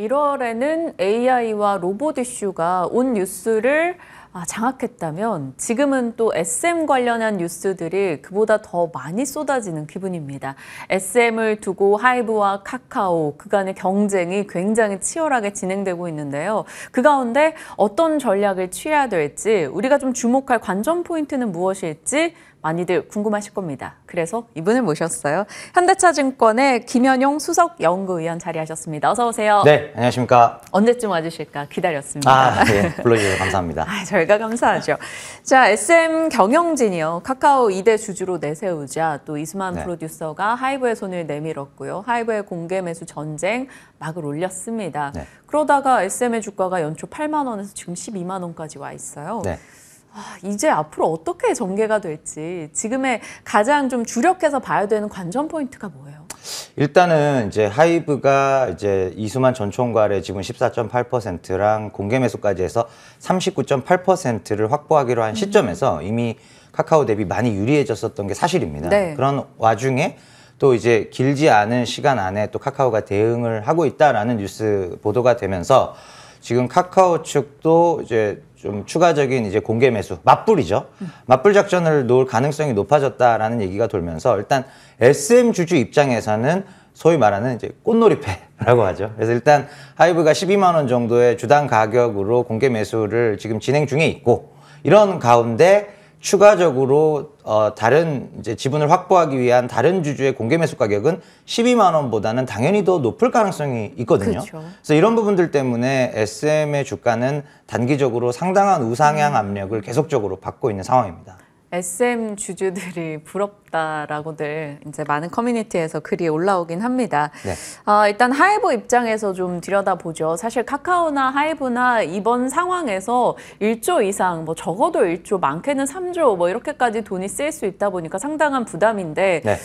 1월에는 AI와 로봇 이슈가 온 뉴스를 아, 장악했다면 지금은 또 SM 관련한 뉴스들이 그보다 더 많이 쏟아지는 기분입니다. SM을 두고 하이브와 카카오 그간의 경쟁이 굉장히 치열하게 진행되고 있는데요. 그 가운데 어떤 전략을 취해야 될지 우리가 좀 주목할 관전 포인트는 무엇일지 많이들 궁금하실 겁니다. 그래서 이분을 모셨어요. 현대차증권의 김현용 수석 연구위원 자리하셨습니다. 어서 오세요. 네, 안녕하십니까. 언제쯤 와주실까 기다렸습니다. 아, 예, 불러주셔서 감사합니다. 아, 저희가 감사하죠. 자, SM 경영진이요. 카카오 2대 주주로 내세우자 또 이수만 네. 프로듀서가 하이브의 손을 내밀었고요. 하이브의 공개 매수 전쟁 막을 올렸습니다. 네. 그러다가 SM의 주가가 연초 8만 원에서 지금 12만 원까지 와 있어요. 네. 아, 이제 앞으로 어떻게 전개가 될지 지금의 가장 좀 주력해서 봐야 되는 관전 포인트가 뭐예요? 일단은 이제 하이브가 이제 이수만 전 총괄의 지분 14.8%랑 공개 매수까지 해서 39.8%를 확보하기로 한 시점에서 이미 카카오 대비 많이 유리해졌었던 게 사실입니다. 네. 그런 와중에 또 이제 길지 않은 시간 안에 또 카카오가 대응을 하고 있다라는 뉴스 보도가 되면서 지금 카카오 측도 이제 좀 추가적인 이제 공개 매수 맞불이죠. 맞불 작전을 놓을 가능성이 높아졌다라는 얘기가 돌면서 일단 SM 주주 입장에서는 소위 말하는 이제 꽃놀이패라고 하죠. 그래서 일단 하이브가 12만 원 정도의 주당 가격으로 공개 매수를 지금 진행 중에 있고 이런 가운데 추가적으로 어 다른 이제 지분을 확보하기 위한 다른 주주의 공개 매수 가격은 12만 원보다는 당연히 더 높을 가능성이 있거든요. 그렇죠. 그래서 이런 부분들 때문에 SM의 주가는 단기적으로 상당한 우상향 압력을 계속적으로 받고 있는 상황입니다. SM 주주들이 부럽다라고들 이제 많은 커뮤니티에서 글이 올라오긴 합니다. 네. 아, 일단 하이브 입장에서 좀 들여다보죠. 사실 카카오나 하이브나 이번 상황에서 1조 이상, 뭐 적어도 1조, 많게는 3조, 뭐 이렇게까지 돈이 쓰일 수 있다 보니까 상당한 부담인데 네.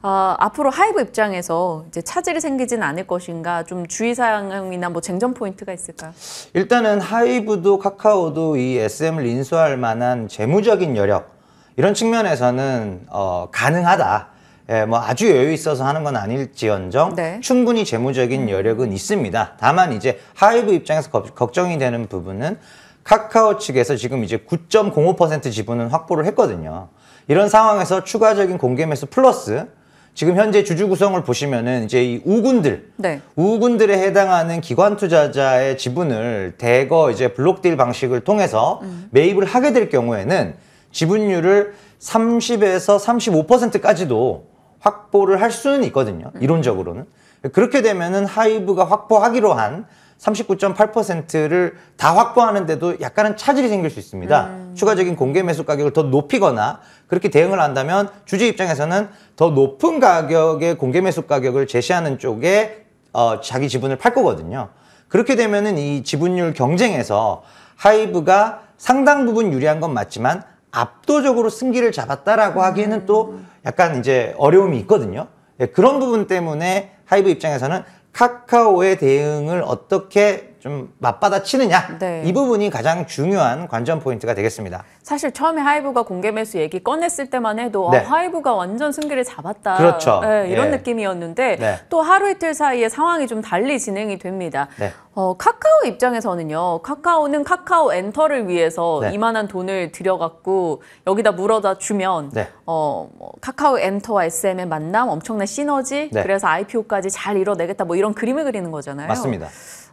아, 앞으로 하이브 입장에서 이제 차질이 생기진 않을 것인가 좀 주의사항이나 뭐 쟁점 포인트가 있을까요? 일단은 하이브도 카카오도 이 SM을 인수할 만한 재무적인 여력 이런 측면에서는 어, 가능하다. 예, 뭐 아주 여유 있어서 하는 건 아닐지언정 네. 충분히 재무적인 여력은 있습니다. 다만 이제 하이브 입장에서 걱- 걱정이 되는 부분은 카카오 측에서 지금 이제 9.05% 지분은 확보를 했거든요. 이런 상황에서 추가적인 공개 매수 플러스 지금 현재 주주 구성을 보시면은 이제 이 우군들 네. 우군들에 해당하는 기관 투자자의 지분을 대거 이제 블록딜 방식을 통해서 매입을 하게 될 경우에는 지분율을 30에서 35%까지도 확보를 할 수는 있거든요. 이론적으로는. 그렇게 되면은 하이브가 확보하기로 한 39.8%를 다 확보하는데도 약간은 차질이 생길 수 있습니다. 추가적인 공개 매수 가격을 더 높이거나 그렇게 대응을 한다면 주주 입장에서는 더 높은 가격의 공개 매수 가격을 제시하는 쪽에 어, 자기 지분을 팔 거거든요. 그렇게 되면은 이 지분율 경쟁에서 하이브가 상당 부분 유리한 건 맞지만 압도적으로 승기를 잡았다라고 하기에는 또 약간 이제 어려움이 있거든요. 예, 그런 부분 때문에 하이브 입장에서는 카카오의 대응을 어떻게 좀 맞받아 치느냐 네. 이 부분이 가장 중요한 관전 포인트가 되겠습니다. 사실 처음에 하이브가 공개 매수 얘기 꺼냈을 때만 해도 네. 아, 하이브가 완전 승기를 잡았다. 그렇죠. 네, 이런 예. 느낌이었는데 네. 또 하루 이틀 사이에 상황이 좀 달리 진행이 됩니다. 네. 어, 카카오 입장에서는요. 카카오는 카카오 엔터를 위해서 네. 이만한 돈을 들여갖고 여기다 물어다 주면 네. 어, 뭐 카카오 엔터와 SM의 만남, 엄청난 시너지, 네. 그래서 IPO까지 잘 이뤄내겠다 뭐 이런 그림을 그리는 거잖아요. 맞습니다.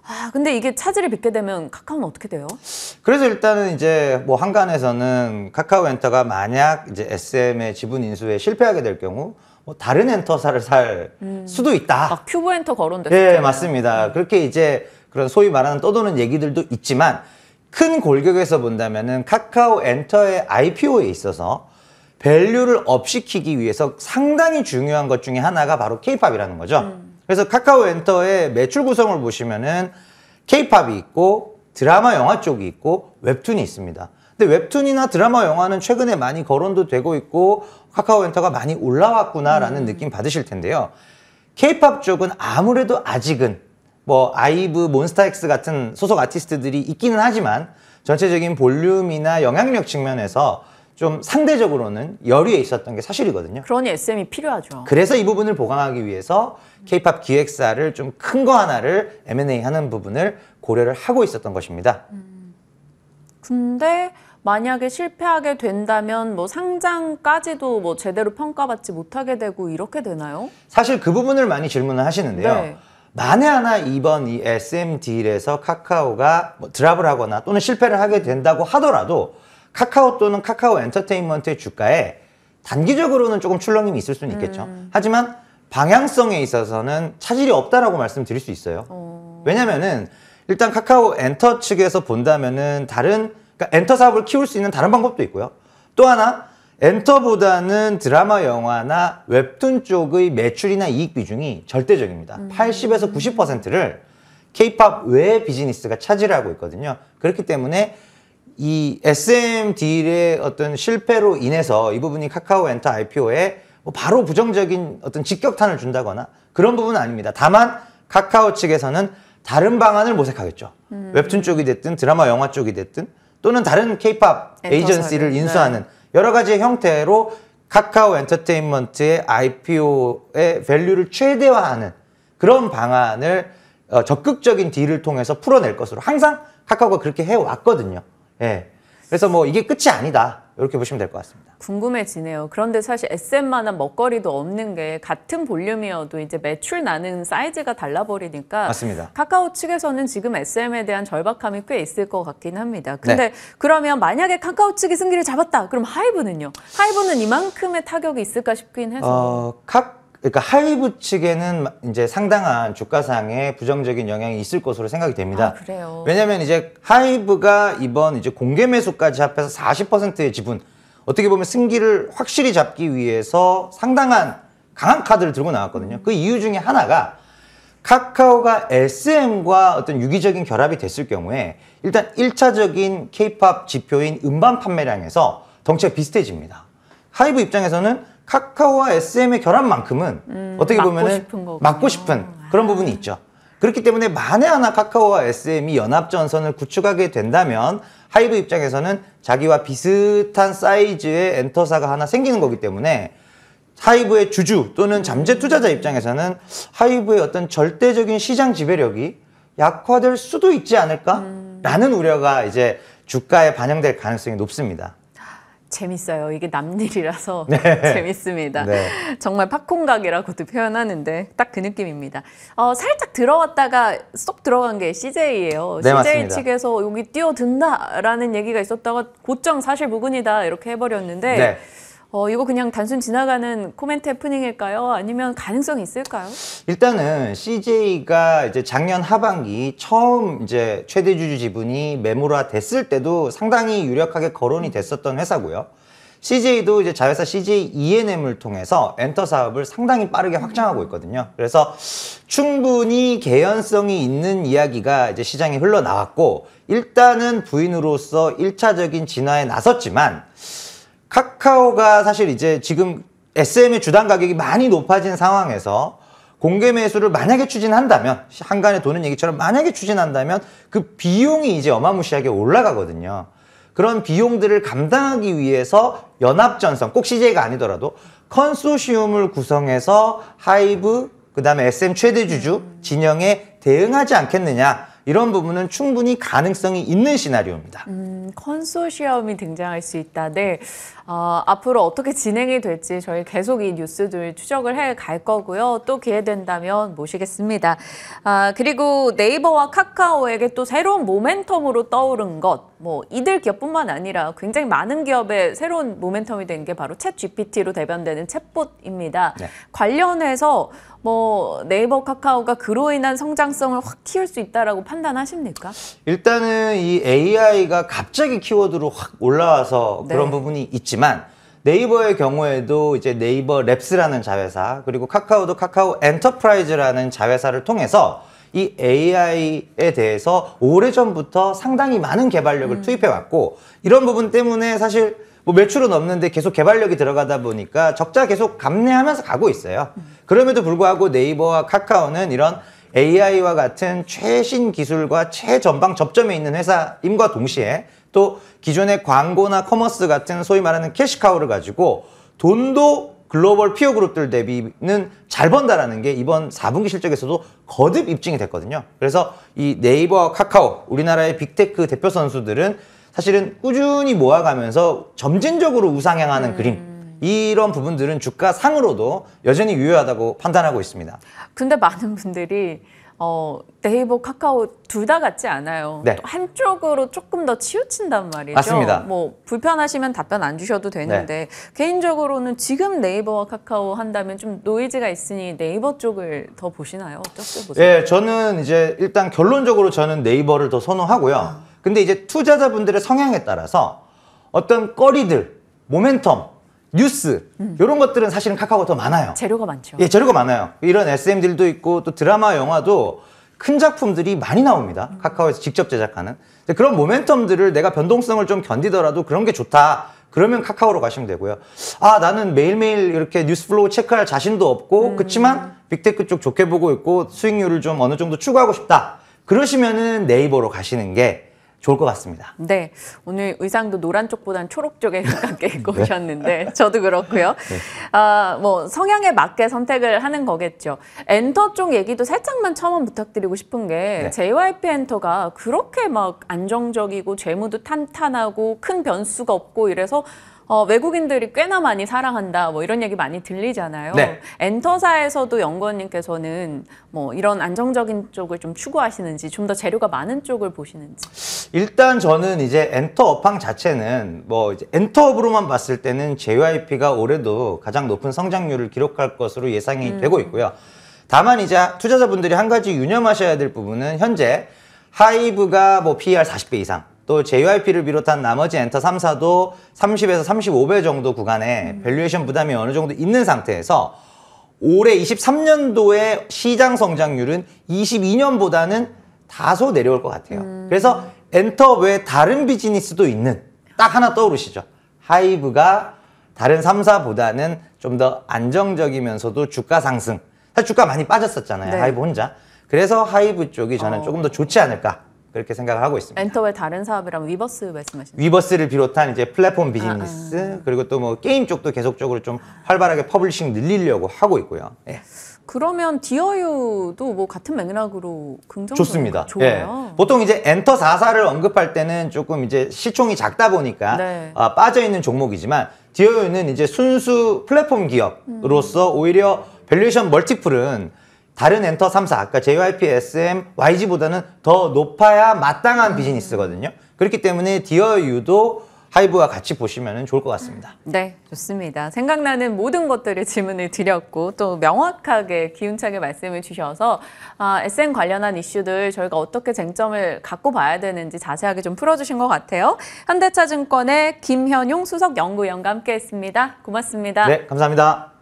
아, 근데 이게 차질을 빚게 되면 카카오는 어떻게 돼요? 그래서 일단은 이제 뭐 항간에서는 카카오 엔터가 만약 이제 SM의 지분 인수에 실패하게 될 경우 뭐 다른 엔터사를 살 수도 있다. 막 큐브 엔터 거론됐어요. 네, 맞습니다. 그렇게 이제 그런 소위 말하는 떠도는 얘기들도 있지만 큰 골격에서 본다면은 카카오 엔터의 IPO에 있어서 value를 up시키기 위해서 상당히 중요한 것 중에 하나가 바로 케이팝이라는 거죠. 그래서 카카오 엔터의 매출 구성을 보시면은 케이팝이 있고 드라마 영화 쪽이 있고 웹툰이 있습니다. 근데 웹툰이나 드라마 영화는 최근에 많이 거론도 되고 있고 카카오 엔터가 많이 올라왔구나라는 느낌 받으실 텐데요. 케이팝 쪽은 아무래도 아직은 뭐 아이브, 몬스타엑스 같은 소속 아티스트들이 있기는 하지만 전체적인 볼륨이나 영향력 측면에서 좀 상대적으로는 여류에 있었던 게 사실이거든요. 그러니 SM이 필요하죠. 그래서 이 부분을 보강하기 위해서 K-팝 기획사를 좀 큰 거 하나를 M&A 하는 부분을 고려를 하고 있었던 것입니다. 근데 만약에 실패하게 된다면 뭐 상장까지도 뭐 제대로 평가받지 못하게 되고 이렇게 되나요? 사실 그 부분을 많이 질문을 하시는데요. 네. 만에 하나 이번 이 SM 딜에서 카카오가 뭐 drop을 하거나 또는 실패를 하게 된다고 하더라도 카카오 또는 카카오 엔터테인먼트의 주가에 단기적으로는 조금 출렁임이 있을 수는 있겠죠. 음. 하지만 방향성에 있어서는 차질이 없다라고 말씀드릴 수 있어요. 어. 왜냐면은 일단 카카오 엔터 측에서 본다면은 다른 그러니까 엔터 사업을 키울 수 있는 다른 방법도 있고요. 또 하나 엔터보다는 드라마 영화나 웹툰 쪽의 매출이나 이익 비중이 절대적입니다. 80에서 90%를 K-팝 외 비즈니스가 차지하고 있거든요. 그렇기 때문에 이 SM 딜의 어떤 실패로 인해서 이 부분이 카카오 엔터 IPO에 뭐 바로 부정적인 어떤 직격탄을 준다거나 그런 부분은 아닙니다. 다만 카카오 측에서는 다른 방안을 모색하겠죠. 웹툰 쪽이 됐든 드라마 영화 쪽이 됐든 또는 다른 엔터사를, 에이전시를 네. 인수하는 여러 가지 형태로 카카오 엔터테인먼트의 IPO의 value를 최대화하는 그런 방안을 어, 적극적인 딜을 통해서 풀어낼 것으로 항상 카카오가 그렇게 해왔거든요. 예. 그래서 뭐 이게 끝이 아니다. 이렇게 보시면 될 것 같습니다. 궁금해지네요. 그런데 사실 SM만한 먹거리도 없는 게 같은 볼륨이어도 이제 매출 나는 사이즈가 달라버리니까 맞습니다. 카카오 측에서는 지금 SM에 대한 절박함이 꽤 있을 것 같긴 합니다. 근데 네. 그러면 만약에 카카오 측이 승기를 잡았다. 그럼 하이브는요? 하이브는 이만큼의 타격이 있을까 싶긴 해서. 어, 각 그러니까 하이브 측에는 이제 상당한 주가상의 부정적인 영향이 있을 것으로 생각이 됩니다. 아, 그래요? 왜냐하면 이제 하이브가 이번 이제 공개 매수까지 합해서 40%의 지분 어떻게 보면 승기를 확실히 잡기 위해서 상당한 강한 카드를 들고 나왔거든요. 그 이유 중에 하나가 카카오가 SM과 어떤 유기적인 결합이 됐을 경우에 일단 1차적인 K-팝 지표인 음반 판매량에서 덩치가 비슷해집니다. 하이브 입장에서는 카카오와 SM의 결합만큼은 어떻게 음, 막고 보면은. 막고 싶은 그런 부분이 있죠. 그렇기 때문에 만에 하나 카카오와 SM이 연합 전선을 구축하게 된다면 하이브 입장에서는 자기와 비슷한 사이즈의 엔터사가 하나 생기는 거기 때문에 하이브의 주주 또는 잠재 투자자 입장에서는 하이브의 어떤 절대적인 시장 지배력이 약화될 수도 있지 않을까라는 우려가 이제 주가에 반영될 가능성이 높습니다. 재밌어요. 이게 남일이라서 네. 재밌습니다. 네. 정말 팝콘각이라고도 표현하는데 딱 그 느낌입니다. 어, 살짝 들어왔다가 쏙 들어간 게 CJ예요. 네, CJ 맞습니다. 측에서 여기 뛰어든다라는 얘기가 있었다가 곧장 사실 무근이다 이렇게 해버렸는데 네. 어, 이거 그냥 단순 지나가는 코멘트 해프닝일까요? 아니면 가능성이 있을까요? 일단은 CJ가 이제 작년 하반기 처음 이제 최대 주주 지분이 매물화 됐을 때도 상당히 유력하게 거론이 됐었던 회사고요. CJ도 이제 자회사 CJ ENM을 통해서 엔터 사업을 상당히 빠르게 확장하고 있거든요. 그래서 충분히 개연성이 있는 이야기가 이제 시장에 흘러나왔고 일단은 부인으로서 일차적인 진화에 나섰지만 카카오가 사실 이제 지금 SM의 주당 가격이 많이 높아진 상황에서 공개 매수를 만약에 추진한다면 한간에 도는 얘기처럼 만약에 추진한다면 그 비용이 이제 어마무시하게 올라가거든요. 그런 비용들을 감당하기 위해서 연합전선 꼭 CJ가 아니더라도 컨소시움을 구성해서 하이브 그 다음에 SM 최대 주주 진영에 대응하지 않겠느냐 이런 부분은 충분히 가능성이 있는 시나리오입니다. 음, 컨소시엄이 등장할 수 있다. 네. 어, 앞으로 어떻게 진행이 될지 저희 계속 이 뉴스들 추적을 해 갈 거고요. 또 기회 된다면 모시겠습니다. 아, 그리고 네이버와 카카오에게 또 새로운 모멘텀으로 떠오른 것, 뭐 이들 기업뿐만 아니라 굉장히 많은 기업의 새로운 모멘텀이 된 게 바로 챗 GPT로 대변되는 챗봇입니다. 네. 관련해서 뭐 네이버 카카오가 그로 인한 성장성을 확 키울 수 있다라고 판단하십니까? 일단은 이 AI가 갑자기 키워드로 확 올라와서 네. 그런 부분이 있지만 네이버의 경우에도 이제 네이버 랩스라는 자회사 그리고 카카오도 카카오 엔터프라이즈라는 자회사를 통해서 이 AI에 대해서 오래전부터 상당히 많은 개발력을 투입해 왔고 이런 부분 때문에 사실 뭐 매출은 없는데 계속 개발력이 들어가다 보니까 적자 계속 감내하면서 가고 있어요. 그럼에도 불구하고 네이버와 카카오는 이런 AI와 같은 최신 기술과 최전방 접점에 있는 회사임과 동시에 또 기존의 광고나 commerce 같은 소위 말하는 cash cow를 가지고 돈도 global peer group들 대비는 잘 번다라는 게 이번 4분기 실적에서도 거듭 입증이 됐거든요. 그래서 이 네이버와 카카오, 우리나라의 big tech 대표 선수들은 사실은 꾸준히 모아가면서 점진적으로 우상향하는 그림. 이런 부분들은 주가 상으로도 여전히 유효하다고 판단하고 있습니다. 근데 많은 분들이 어, 네이버, 카카오 둘 다 같지 않아요. 네. 또 한쪽으로 조금 더 치우친단 말이죠. 맞습니다. 뭐 불편하시면 답변 안 주셔도 되는데 개인적으로는 지금 네이버와 카카오 한다면 좀 노이즈가 있으니 네이버 쪽을 더 보시나요? 어떻게 보세요? 예, 저는 이제 일단 결론적으로 저는 네이버를 더 선호하고요. 근데 이제 투자자분들의 성향에 따라서 어떤 거리들, 모멘텀, 뉴스 이런 것들은 사실은 카카오가 더 많아요. 재료가 많죠. 예, 재료가 많아요. 이런 SM들도 있고 또 드라마, 영화도 큰 작품들이 많이 나옵니다. 카카오에서 직접 제작하는. 그런 모멘텀들을 내가 변동성을 좀 견디더라도 그런 게 좋다. 그러면 카카오로 가시면 되고요. 아, 나는 매일매일 이렇게 news flow 체크할 자신도 없고, 그렇지만 big tech 쪽 좋게 보고 있고 수익률을 좀 어느 정도 추구하고 싶다. 그러시면은 네이버로 가시는 게 좋을 것 같습니다. 네, 오늘 의상도 노란 쪽보단 초록 쪽에 가깝게 입고 네. 오셨는데 저도 그렇고요. 아, 뭐 성향에 맞게 선택을 하는 거겠죠. 엔터 쪽 얘기도 살짝만 첨언 부탁드리고 싶은 게 네. JYP 엔터가 그렇게 막 안정적이고 재무도 탄탄하고 큰 변수가 없고 이래서 어, 외국인들이 꽤나 많이 사랑한다 뭐 이런 얘기 많이 들리잖아요. 네. 엔터사에서도 연구원님께서는 뭐 이런 안정적인 쪽을 좀 추구하시는지 좀 더 재료가 많은 쪽을 보시는지. 일단 저는 이제 엔터 업황 자체는 뭐 이제 엔터업으로만 봤을 때는 JYP가 올해도 가장 높은 성장률을 기록할 것으로 예상이 되고 있고요. 다만 이제 투자자분들이 한 가지 유념하셔야 될 부분은 현재 하이브가 뭐 PER 40배 이상 또 JYP를 비롯한 나머지 엔터 3사도 30에서 35배 정도 구간에 valuation 부담이 어느 정도 있는 상태에서 올해 23년도의 시장 성장률은 22년보다는 다소 내려올 것 같아요. 그래서 엔터 외에 다른 비즈니스도 있는 딱 하나 떠오르시죠. 하이브가 다른 3사보다는 좀 더 안정적이면서도 주가 상승. 사실 주가 많이 빠졌었잖아요. 네. 하이브 혼자. 그래서 하이브 쪽이 저는 어. 조금 더 좋지 않을까 그렇게 생각을 하고 있습니다. 엔터 외 다른 사업이라면 위버스 말씀하시는 위버스를 비롯한 이제 플랫폼 비즈니스 그리고 또 뭐 게임 쪽도 계속적으로 좀 활발하게 publishing 늘리려고 하고 있고요. 예. 그러면 디어유도 뭐 같은 맥락으로 긍정 좋습니다. 좋아요. 예. 보통 이제 엔터 4사를 언급할 때는 조금 이제 시총이 작다 보니까 네. 아, 빠져 있는 종목이지만 디어유는 이제 순수 플랫폼 기업으로서 오히려 valuation multiple은 다른 엔터 3사, 아까 JYP, SM, YG보다는 더 높아야 마땅한 비즈니스거든요. 그렇기 때문에 디어유도 하이브와 같이 보시면 좋을 것 같습니다. 네, 좋습니다. 생각나는 모든 것들을 질문을 드렸고 또 명확하게 기운차게 말씀을 주셔서 아, SM 관련한 이슈들 저희가 어떻게 쟁점을 갖고 봐야 되는지 자세하게 좀 풀어주신 것 같아요. 현대차증권의 김현용 수석 연구위원과 함께했습니다. 고맙습니다. 네, 감사합니다.